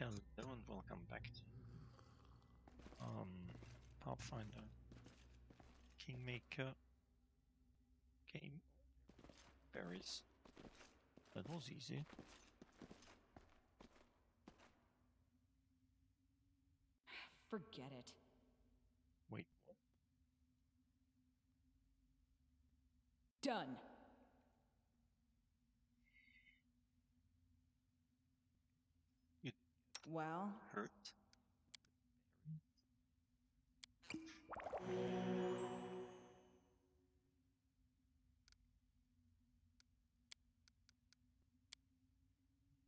Hello and welcome back to um, Pathfinder Kingmaker game. Berries. That was easy. Forget it. Wait, what? Done. Well, hurt?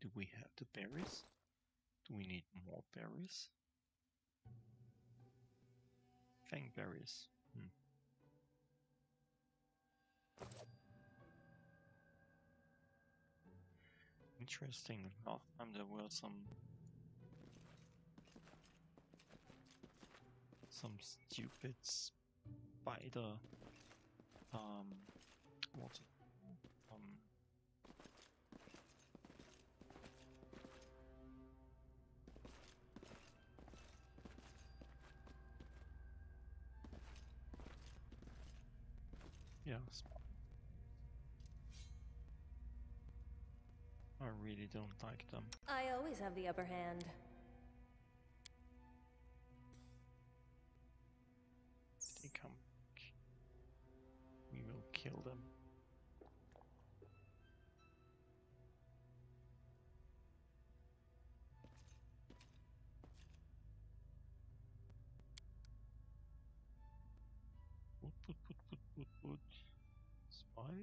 Do we have the berries? Do we need more berries? Fang berries. Hmm. Interesting. Last time there were some some stupid spider um called? um yeah I really don't like them I always have the upper hand.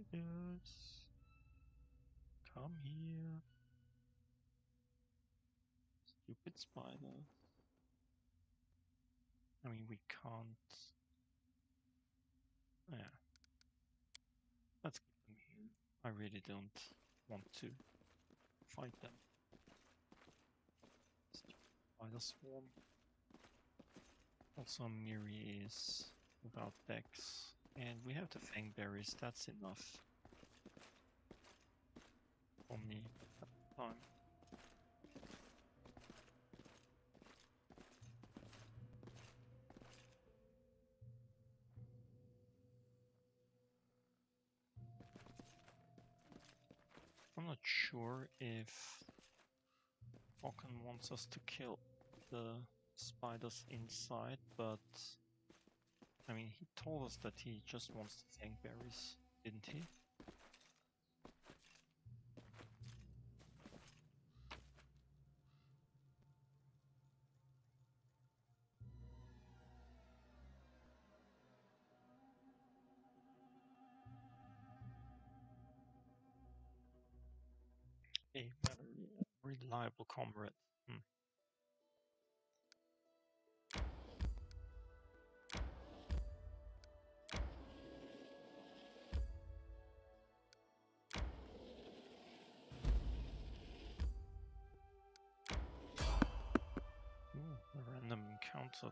Spiders. Come here. Stupid spider. I mean, we can't. Yeah. Let's keep them here. I really don't want to fight them. Spider swarm. Also, Miri is without decks. And we have the Fang berries, that's enough. For me at the time. I'm not sure if Okan wants us to kill the spiders inside, but I mean, he told us that he just wants to thank berries, didn't he? A very reliable comrade. Hmm.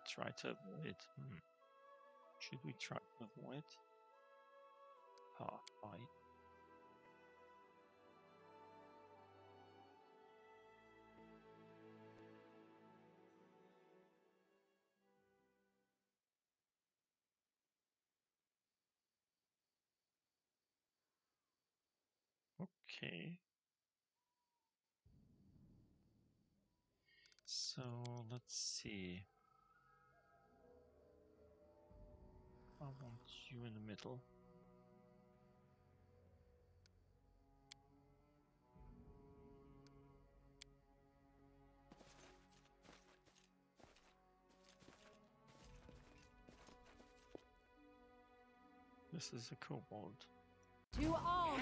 Try to avoid. Hmm. Should we try to avoid? Bye. Okay. So let's see. I want you in the middle. This is a kobold. to arms!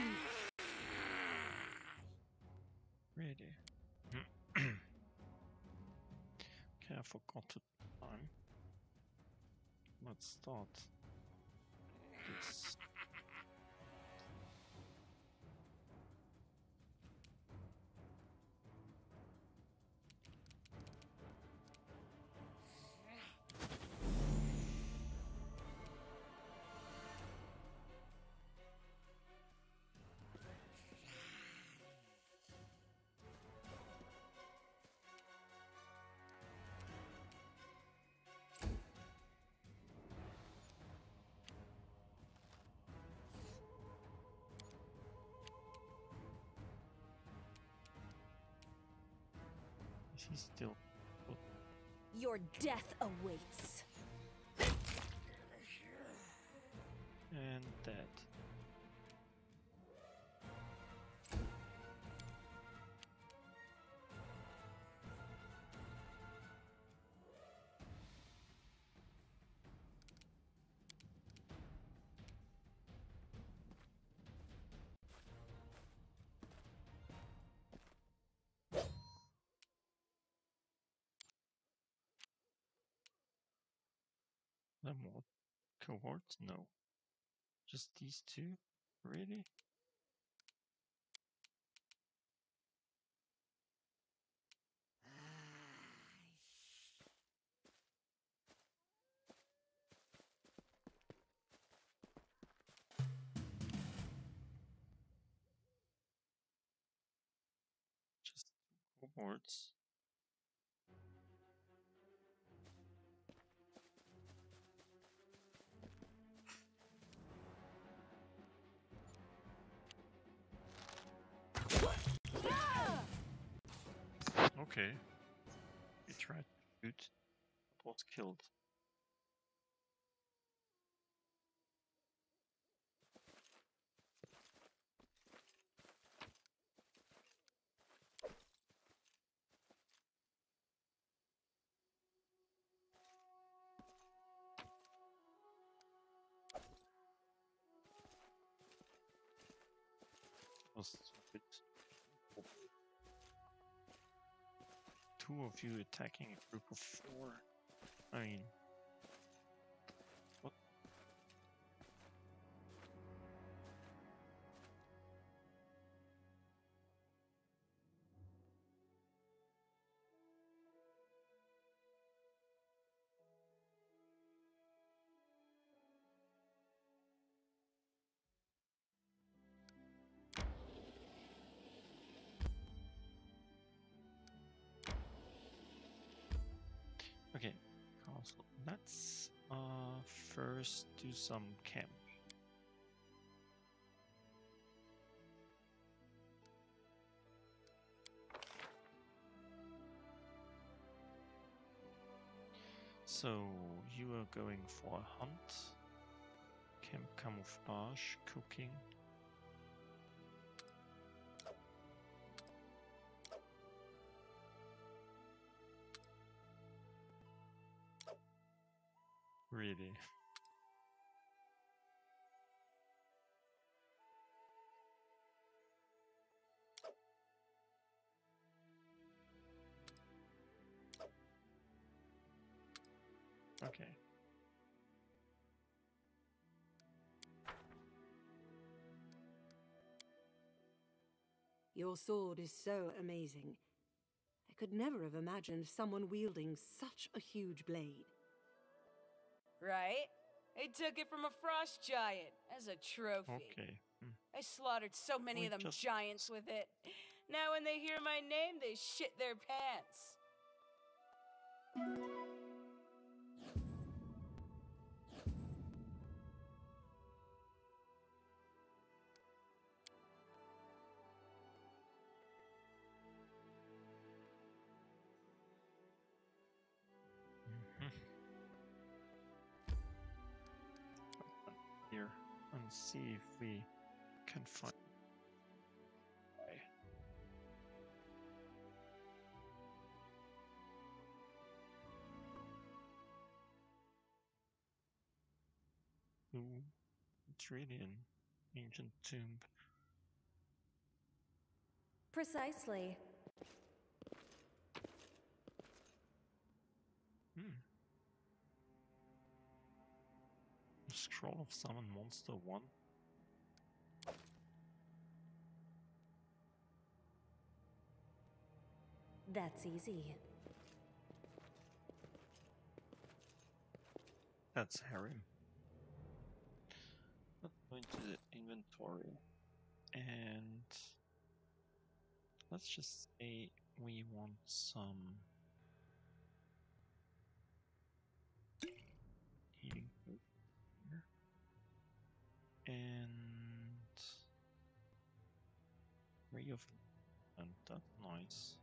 Really? okay, I forgot to time. Let's start this. Is he still Your death awaits. and dead? The more cohorts? No. Just these two? Really? Just two cohorts. Two of you attacking a group of four. I mean, Let's uh first do some camp. So you are going for a hunt, camp camouflage, cooking. Really? Okay. Your sword is so amazing. I could never have imagined someone wielding such a huge blade. Right? I took it from a frost giant as a trophy. Okay. hmm. I slaughtered so many We of them just- giants with it. Now when they hear my name, they shit their pants. See if we can find. Ooh, it's really an ancient tomb. Precisely. Scroll of Summon Monster 1. That's easy. That's Harry. Let's go into the inventory and let's just say we want some and ray of and that nice.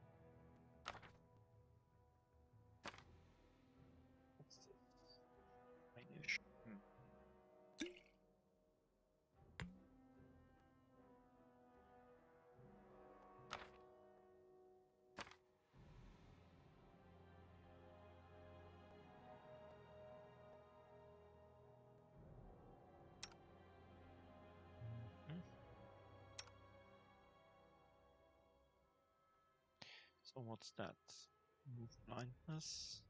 So what's that? Move blindness,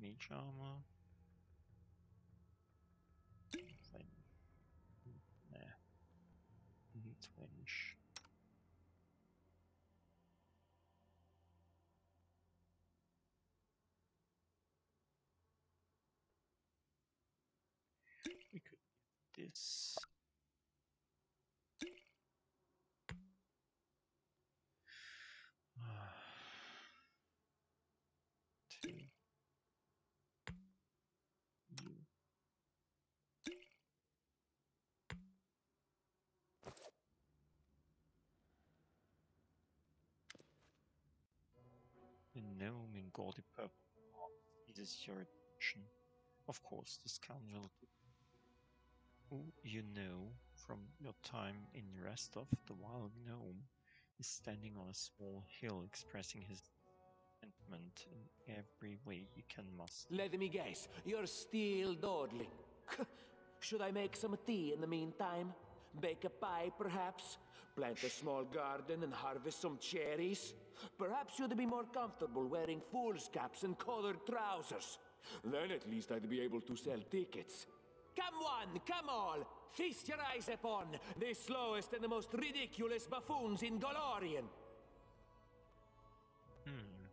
mage armor. Fine. Nah. Twinge. We could give this. to you. In gaudy purple is your attention. Of course, the scoundrel who you know from your time in Restov, the wild gnome, is standing on a small hill expressing his sentiment in every way you can muster. Let me guess, you're still dawdling. Should I make some tea in the meantime? Bake a pie, perhaps? Plant a small garden and harvest some cherries? Perhaps you'd be more comfortable wearing fool's caps and colored trousers. Then at least I'd be able to sell tickets. Come one, come all! Feast your eyes upon the slowest and the most ridiculous buffoons in Golarion! Hmm.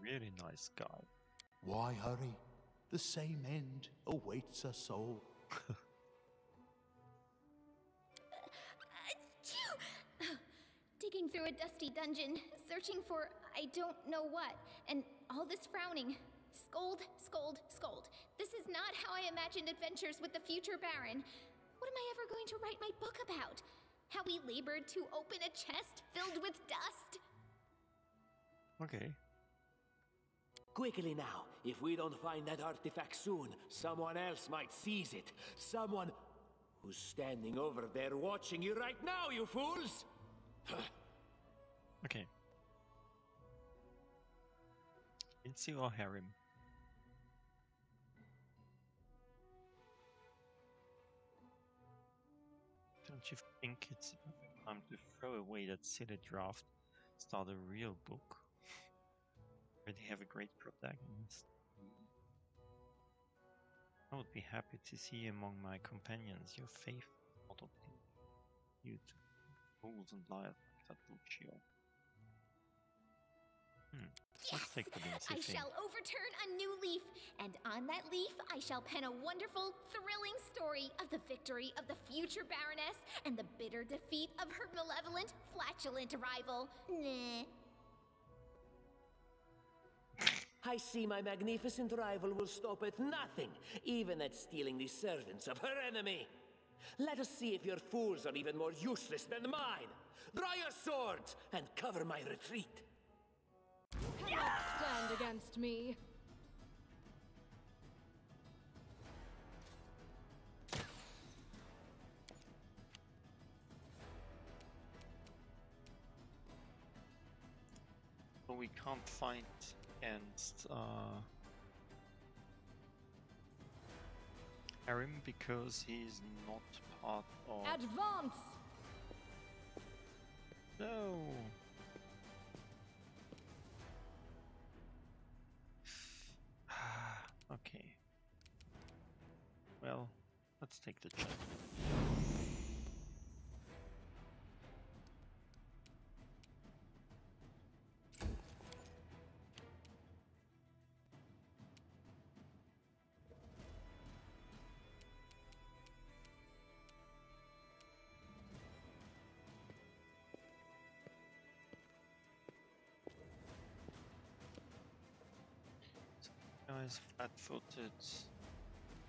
Really nice guy. Why hurry? The same end awaits us all. Digging through a dusty dungeon, searching for I don't know what, and all this frowning. Scold, scold, scold. This is not how I imagined adventures with the future Baron. What am I ever going to write my book about? How we labored to open a chest filled with dust? Okay. Quickly now, if we don't find that artifact soon, someone else might seize it. Someone who's standing over there watching you right now, you fools! Okay. Linzi or Harrim? Don't you think it's time to throw away that silly draft, start a real book? Already have a great protagonist. I would be happy to see among my companions your faith, not you two fools and liars like that Lucio. Yes! Let's take the I shall overturn a new leaf, and on that leaf I shall pen a wonderful, thrilling story of the victory of the future Baroness and the bitter defeat of her malevolent, flatulent rival. Nah. I see my magnificent rival will stop at nothing, even at stealing the servants of her enemy. Let us see if your fools are even more useless than mine. Draw your swords and cover my retreat. Stand against me. But we can't fight against uh, Arim because he's not part of. Advance! no. Okay. Well, let's take the chance. Guy's flat-footed.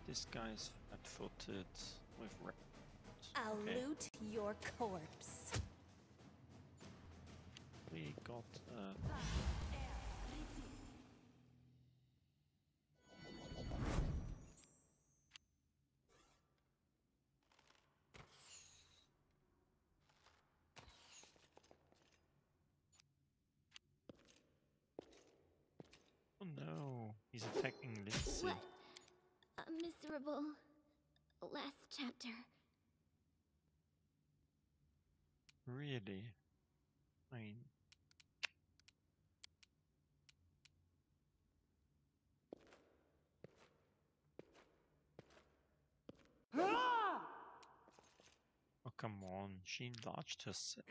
This guy's flat-footed with red. I'll Okay. loot your corpse. We got uh, horrible last chapter. Really? I mean... Ah! Oh, come on. She dodged herself.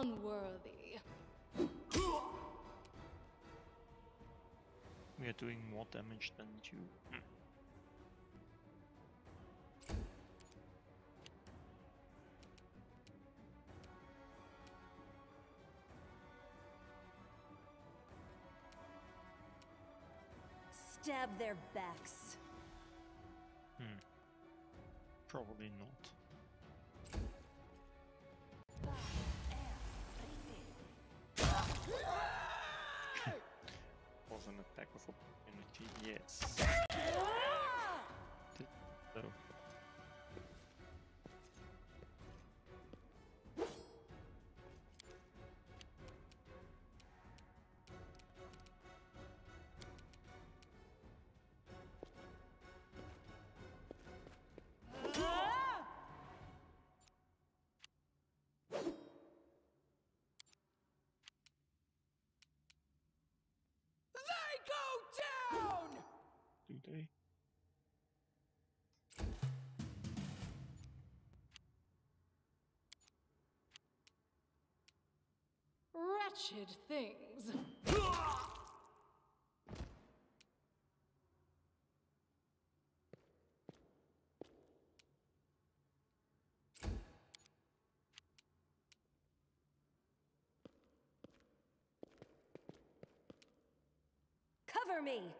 Unworthy. We are doing more damage than you. Hmm. Stab their backs. Hmm. Probably not. Was an attack of opportunity, yes. Ah! So. Down! Do they? Wretched things. Cover me!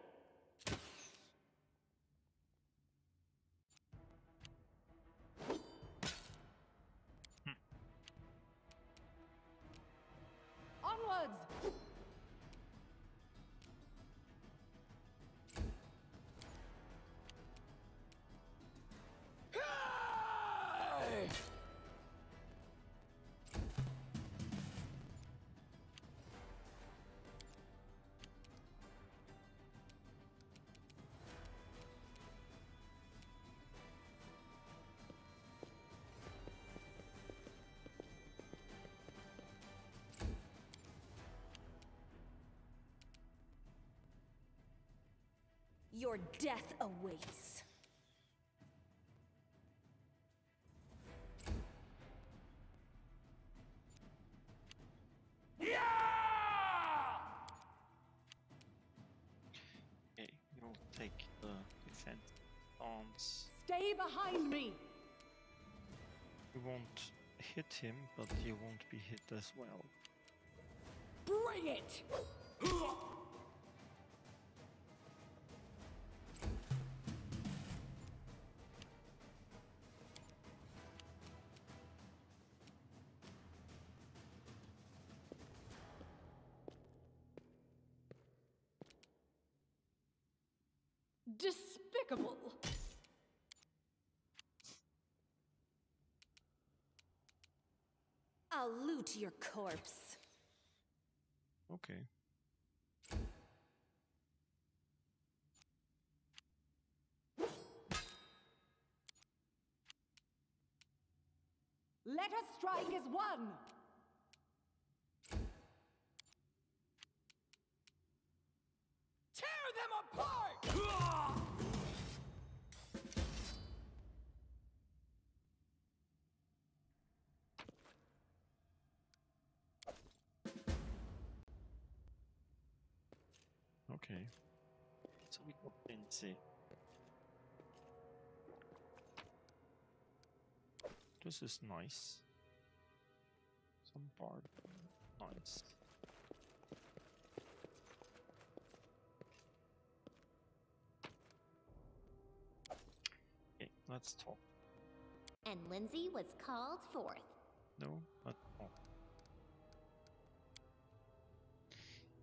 Your death awaits. Okay, you'll take the defense stance. Stay behind me! You won't hit him, but you won't be hit as well. Bring it! Despicable. I'll loot your corpse. Okay. Let us strike as one! Tear them apart! Okay. So we got Linzi. This is nice. Some part. Nice. Let's talk. And Linzi was called forth. No, but oh.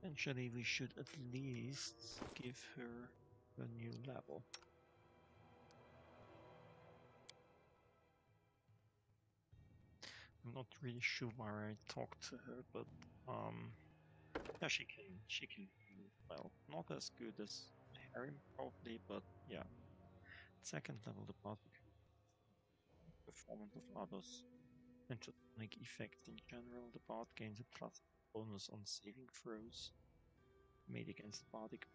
Potentially, we should at least give her a new level. I'm not really sure why I talked to her, but um, yeah, she can she can well. Not as good as Harry probably, but yeah. Second level, the body performance of others. Pentatonic effect in general, the bard gains a plus bonus on saving throws made against bardic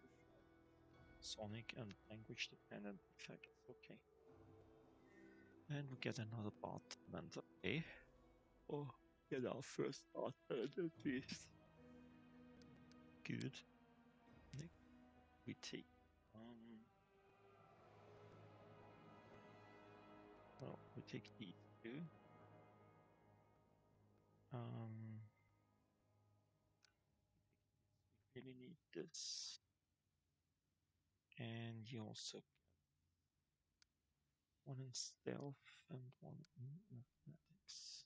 sonic and language dependent effects. Okay. And we get another bard mentor. Okay. Oh, get our first bard at least. Good. We take um we take these two. Um we really need this. And you also get one in stealth and one in athletics.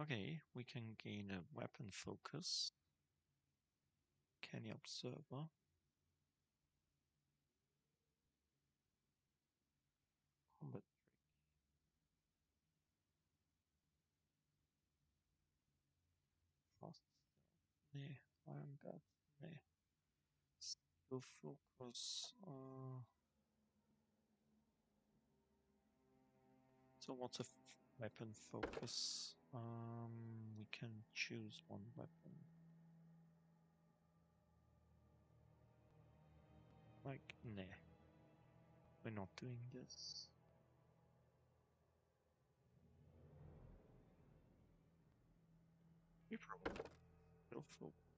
Okay, we can gain a weapon focus. Canny Observer. Skill focus. Uh... So what's a weapon focus? Um, we can choose one weapon. Like, nah. We're not doing this. We probably will focus.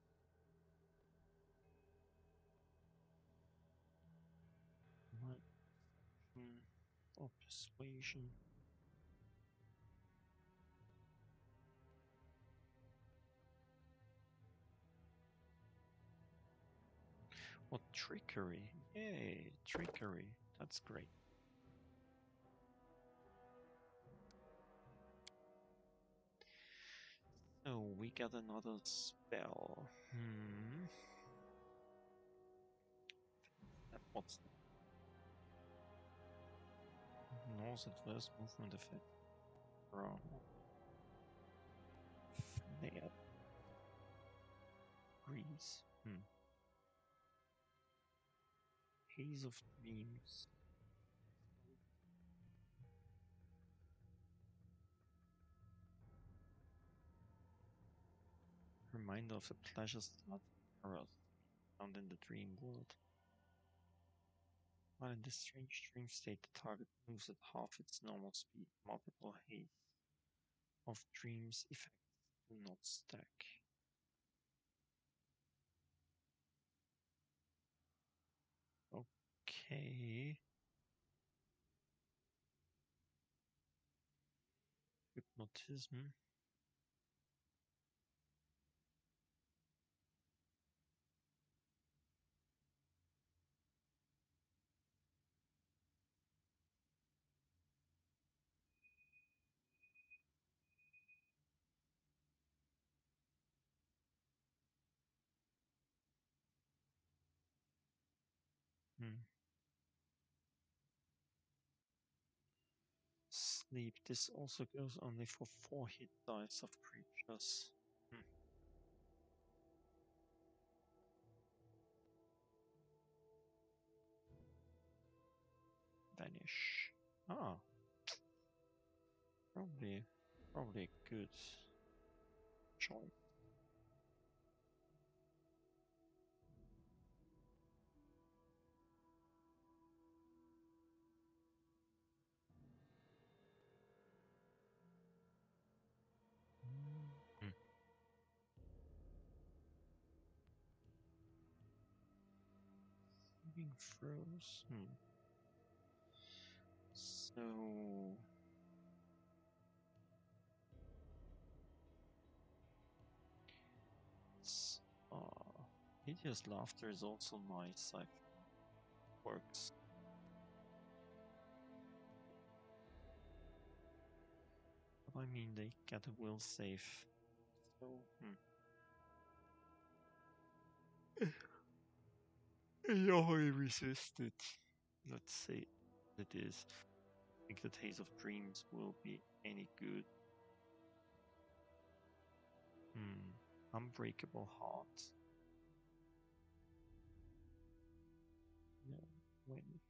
Or persuasion. What trickery? Yay, trickery. That's great. So we got another spell. Hmm. That what's North adverse movement effect. Bro. Flare. Grease. Hmm. Haze of Dreams. Reminder of the pleasures that are found in the dream world. While in this strange dream state, the target moves at half its normal speed. Multiple haze of dreams effects do not stack. Okay. Hypnotism. Hmm. Sleep. This also goes only for four hit dice of creatures. Hmm. Vanish. Ah. Probably, probably a good choice. Throws. Hmm. So. s- Uh, hideous laughter is also nice. I works. I mean, they get a will save. So, hmm. Yahweh resisted. Let's say it is. I think the Taste of Dreams will be any good. Hmm. Unbreakable Heart. No, win.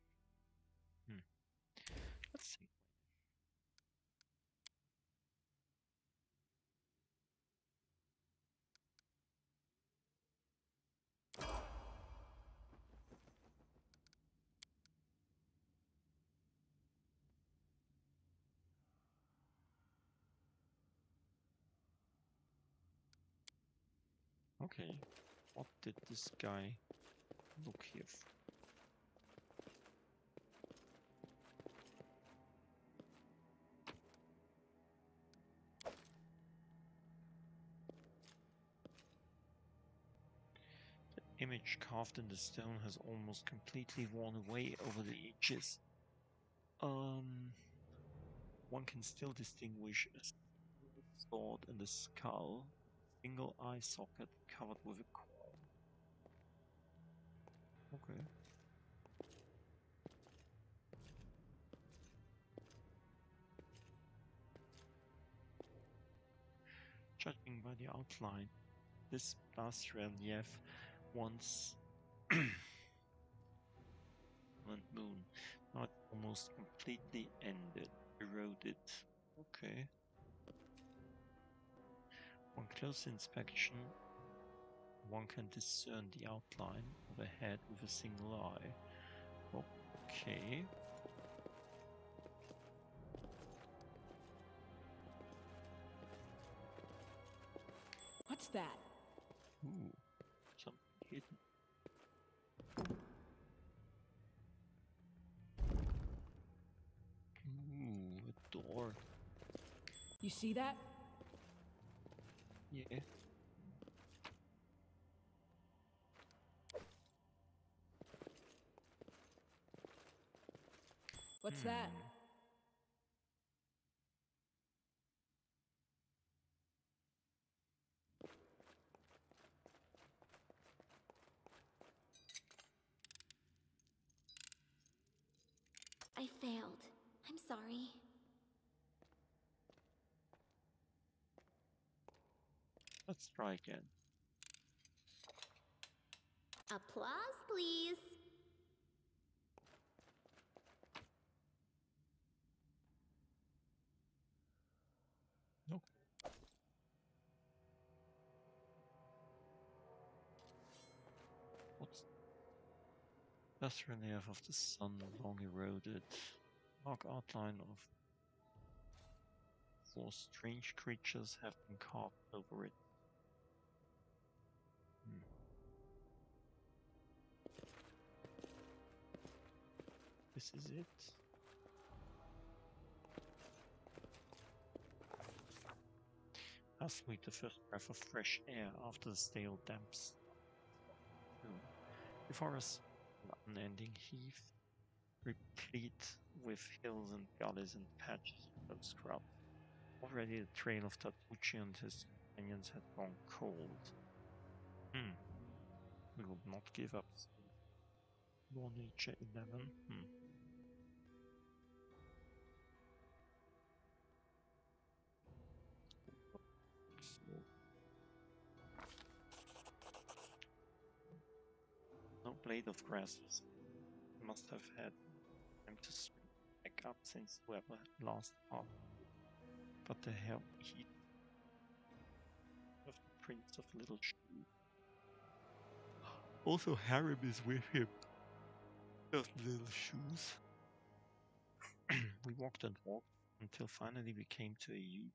Okay, what did this guy look here for? The image carved in the stone has almost completely worn away over the ages. Um, one can still distinguish a sword and a skull single eye socket covered with a crown. Okay. Judging by the outline, this bas relief once and moon, not almost completely ended, eroded. Okay. On close inspection, one can discern the outline of a head with a single eye. Okay. What's that? Ooh, something hidden. Ooh, a door. You see that? Yeah. What's that? Hmm. I Let's try again. Applause, please. Nope. What's Best relief of the sun long eroded. Dark outline of four strange creatures have been carved over it. This is it. With the first breath of fresh air after the stale damps. Before us, an unending heath, replete with hills and gullies and patches of scrub. Already the trail of Tartuccio and his companions had gone cold. Hmm. We will not give up. Law Nature 11. Hmm. Blade of grass must have had time to spring back up since whoever last part. But the hell he of the Prince of Little Shoe. Also Harrim is with him. Those little shoes. we walked and walked until finally we came to a huge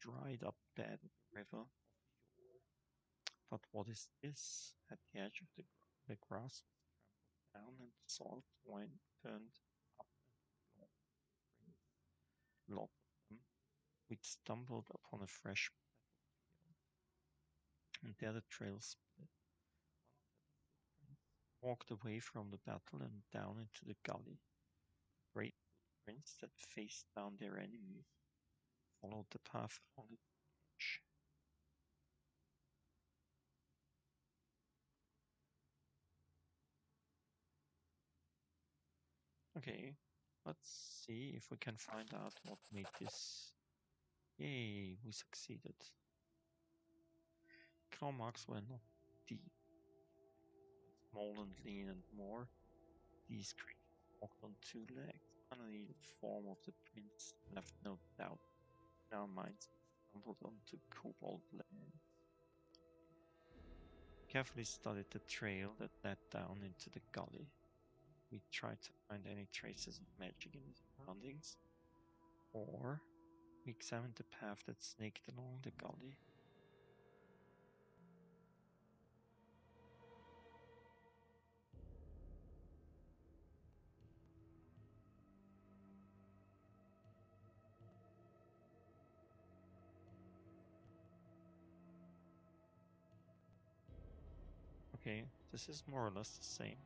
dried up bed of the river of. But what is this? At the edge of the, gr- the grass was trampled down and the salt wine turned up and long. Lot of them. We'd stumbled upon a fresh battlefield. And there the trail split. One of footprints walked away from the battle and down into the gully. Great footprints that faced down their enemies. followed the path along Okay, let's see if we can find out what made this. Yay, we succeeded. Claw marks were not deep. Small and lean and more. These creatures walked on two legs. Finally, the form of the prince left no doubt our minds. Stumbled onto kobold lands. Carefully studied the trail that led down into the gully. We tried to find any traces of magic in the surroundings, or we examined the path that snaked along the gully. Okay, this is more or less the same.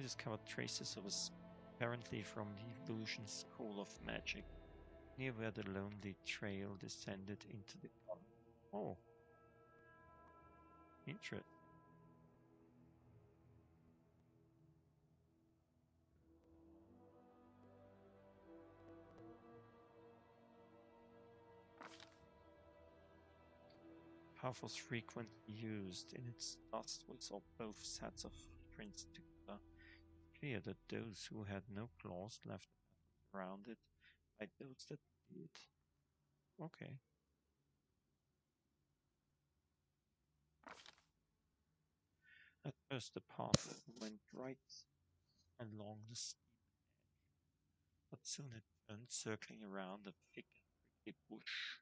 We discovered traces of us apparently from the Illusion School of Magic, near where the lonely trail descended into the gully. Oh. Interesting. Was frequently used in its dust we saw both sets of footprints together. Clear that those who had no claws left around it by those that did. Okay. At first the path went right along the steep edge, but soon it turned circling around a thick and prickly bush.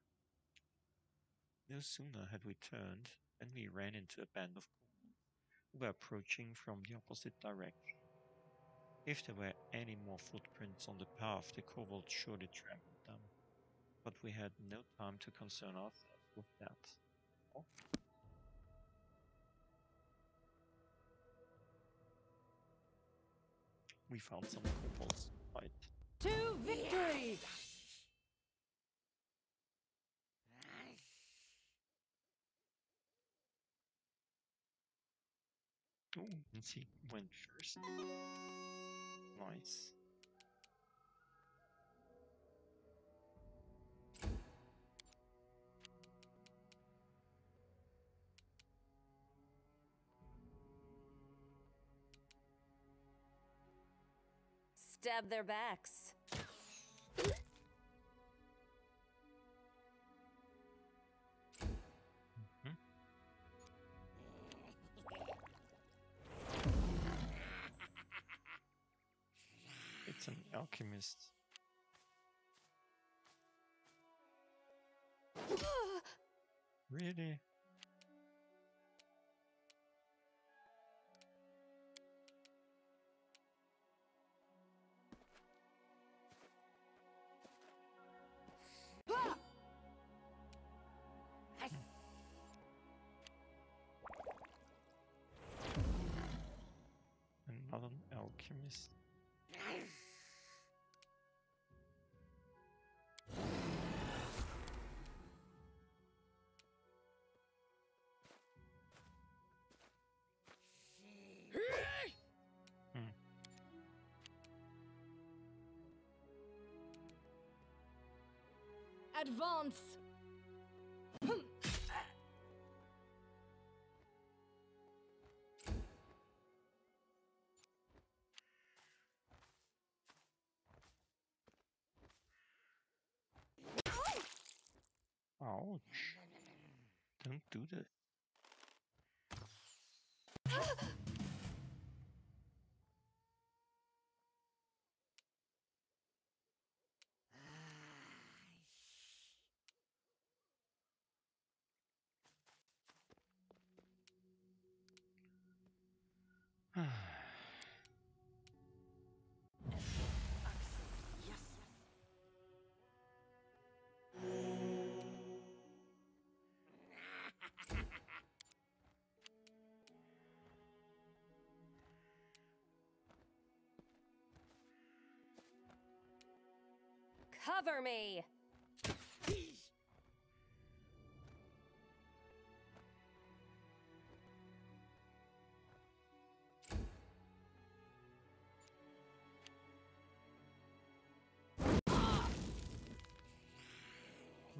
No sooner had we turned than we ran into a band of kobolds who were approaching from the opposite direction. If there were any more footprints on the path, the kobolds surely trampled them, but we had no time to concern ourselves with that. Oh. We found some kobolds to fight. To victory! Oh, and he went first. Stab their backs. Alchemist. Really? Another alchemist. Advance! Ouch. Don't do that. Cover me!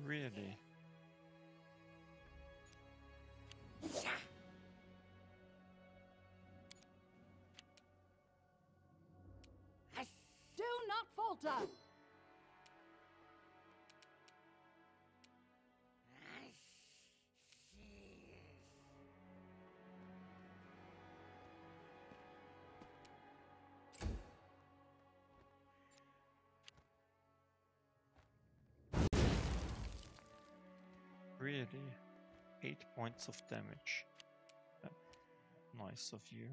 Really? Do not falter! Really? 8 points of damage. Nice of you.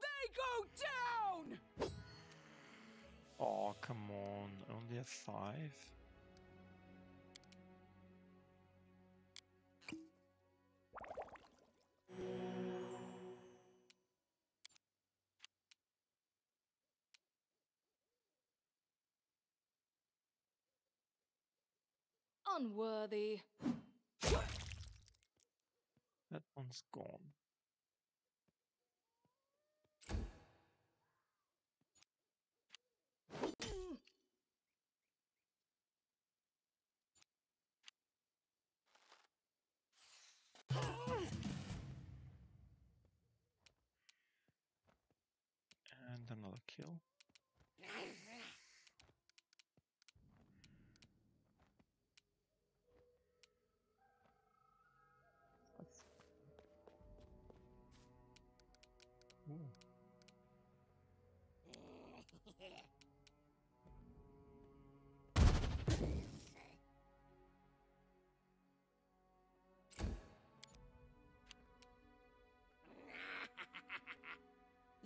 They go down! Oh, come on. Only a 5? Unworthy. That one's gone. And another kill.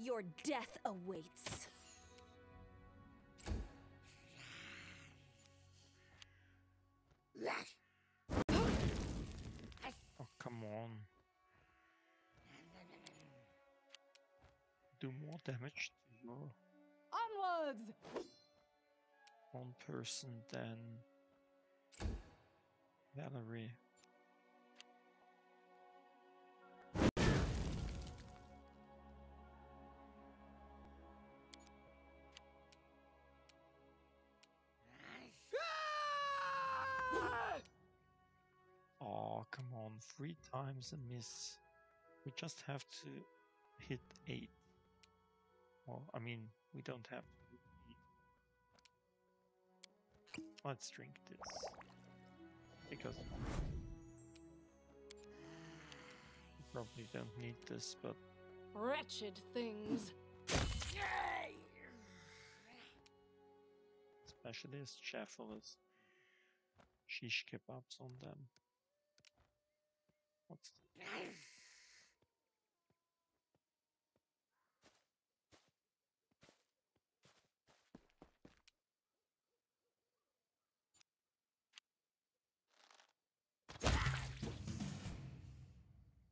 Your death awaits. Oh, come on. Do more damage to your One person then. Valerie. Oh, come on. Three times a miss. We just have to hit eight. Well, I mean, we don't have to. Let's drink this. Because we probably don't need this, but Wretched things. Yay specialist chefs shish kebabs on them. What's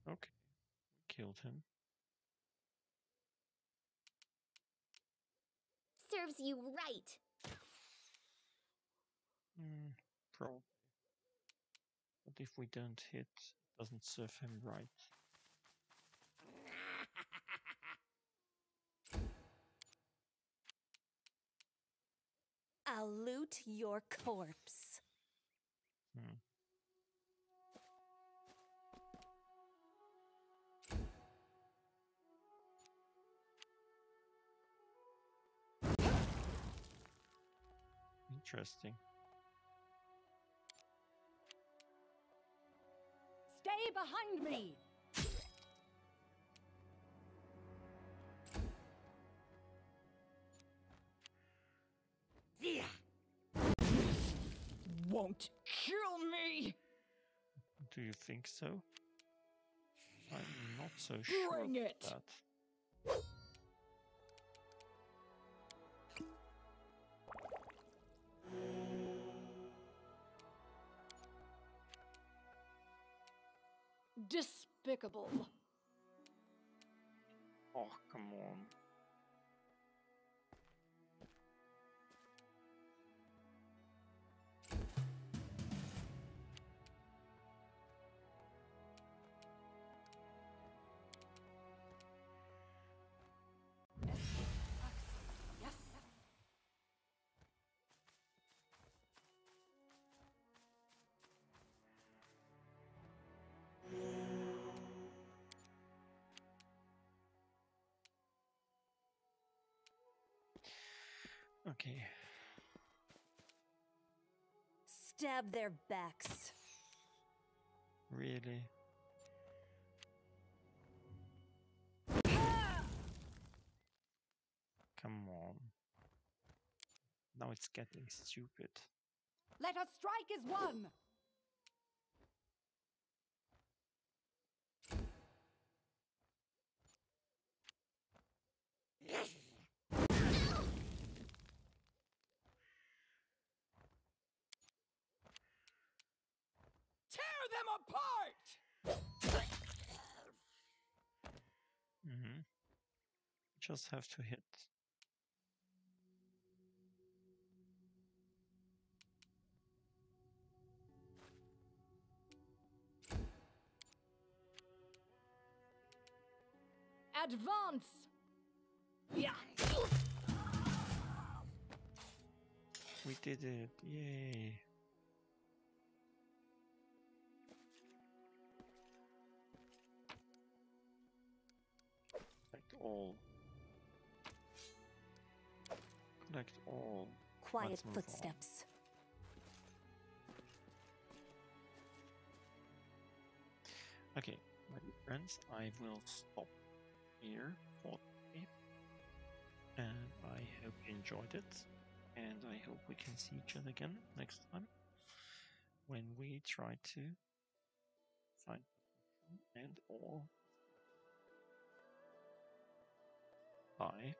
Okay, we killed him. Serves you right. Mm, probably. But if we don't hit, it doesn't serve him right. I'll loot your corpse. Hmm. Interesting. Stay behind me! Won't kill me! Do you think so? I'm not so sure Bring it! that. Despicable. Oh, come on. Okay. Stab their backs. Really? Come on. Now it's getting stupid. Let us strike as one! Tear them apart! Mm-hmm. Just have to hit. Advance! Yeah. We did it! Yay! All. Collect all. Quiet on. footsteps. Okay, my dear friends, I will stop here for today. And I hope you enjoyed it. And I hope we can see each other again next time when we try to find and or Bye.